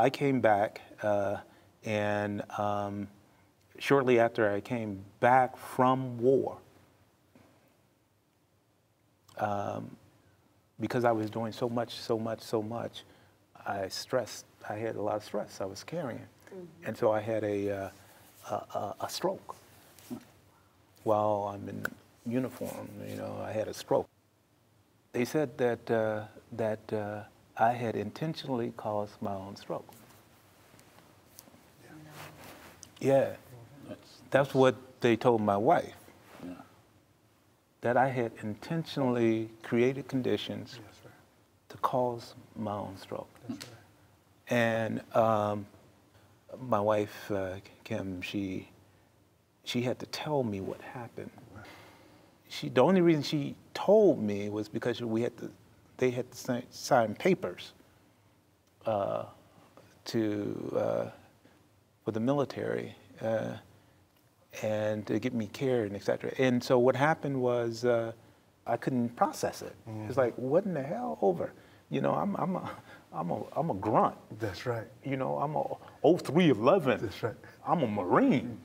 I came back, uh, and um, shortly after I came back from war, um, because I was doing so much, so much, so much, I stressed. I had a lot of stress I was carrying, and so I had a, uh, a, a, a stroke while I'm in uniform. You know, I had a stroke. They said that uh, that uh, I had intentionally caused my own stroke. Yeah, that's what they told my wife. Yeah. That I had intentionally created conditions Yes, to cause my own stroke. That's right. And um, my wife, uh, Kim, she she had to tell me what happened. She the only reason she told me was because we had to they had to sign, papers uh, to uh, for the military uh, and to get me care and etc. And so what happened was uh, I couldn't process it. It's like what in the hell over? You know, I'm I'm a I'm a I'm a grunt. That's right. You know, I'm a 0311. That's right. I'm a Marine.